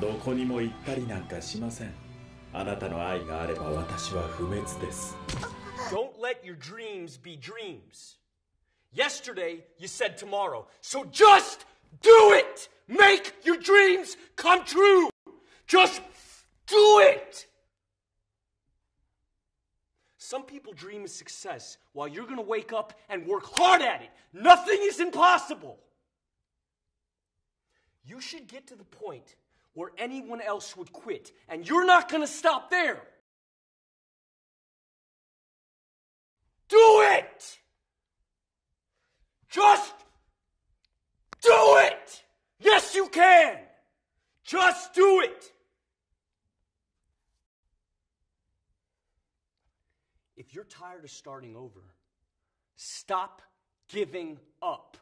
どこにも行ったりなんかしませんあなたの愛があれば私は不滅です Don't let your dreams be dreams. Yesterday, you said tomorrow. So just do it! Make your dreams come true! Just do it! Some people dream of success while you're gonna wake up and work hard at it. Nothing is impossible. You should get to the point where anyone else would quit, and you're not gonna stop there. Do it! Just do it! Yes, you can! Just do it! If you're tired of starting over, stop giving up.